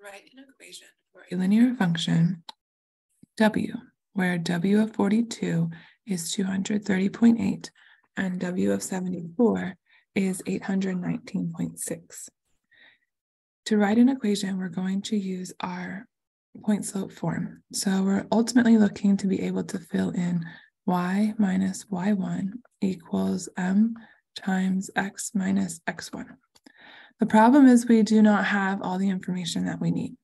Write an equation for a linear function w, where w of 42 is 230.8 and w of 74 is 819.6. To write an equation, we're going to use our point slope form. So we're ultimately looking to be able to fill in y minus y1 equals m times x minus x1. The problem is we do not have all the information that we need.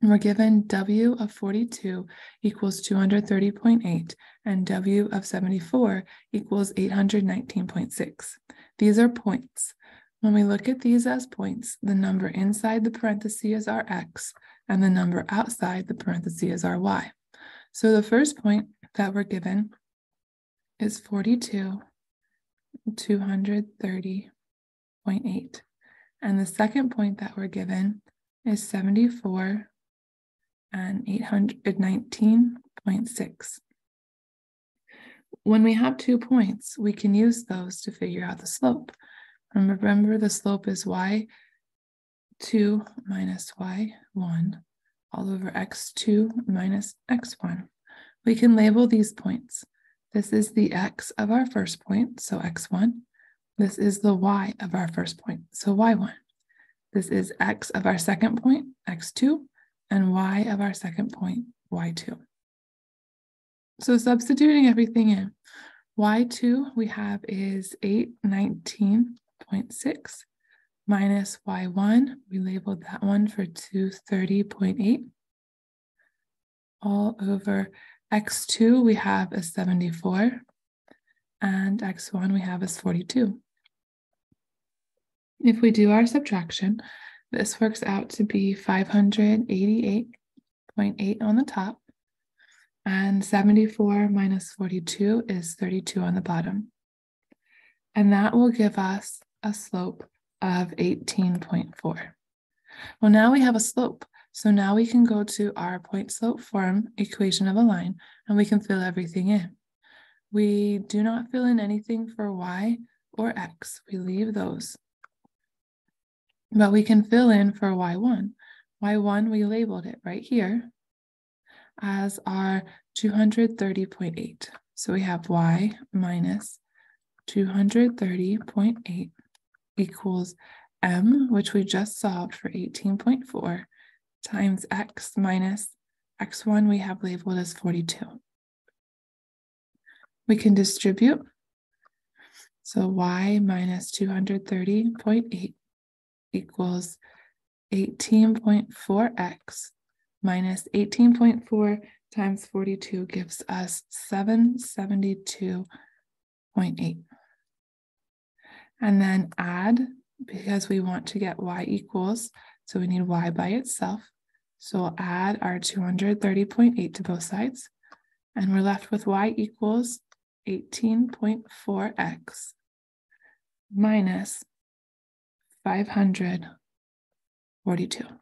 we're given W of 42 equals 230.8 and W of 74 equals 819.6. These are points. When we look at these as points, the number inside the parenthesis is our x and the number outside the parenthesis is our y. So the first point that we're given is 42, 230.8. And the second point that we're given is 74 and 819.6. When we have two points, we can use those to figure out the slope. Remember, the slope is y2 minus y1 all over x2 minus x1. We can label these points. This is the x of our first point, so x1. This is the y of our first point, so y1. This is x of our second point, x2, and y of our second point, y2. So substituting everything in, y2 we have is 819.6 minus y1, we labeled that one for 230.8. All over x2 we have a 74, and x1 we have is 42. If we do our subtraction, this works out to be 588.8 on the top, and 74 minus 42 is 32 on the bottom. And that will give us a slope of 18.4. Well, now we have a slope. So now we can go to our point slope form equation of a line and we can fill everything in. We do not fill in anything for y or x. We leave those. But we can fill in for y1. y1, we labeled it right here as our 230.8. So we have y minus 230.8 equals m, which we just solved for 18.4, times x minus x1 we have labeled as 42. We can distribute. So y minus 230.8 equals 18.4x minus 18.4 times 42 gives us 772.8. And then add, because we want to get y equals, so we need y by itself. So we'll add our 230.8 to both sides. And we're left with y equals 18.4x minus 542.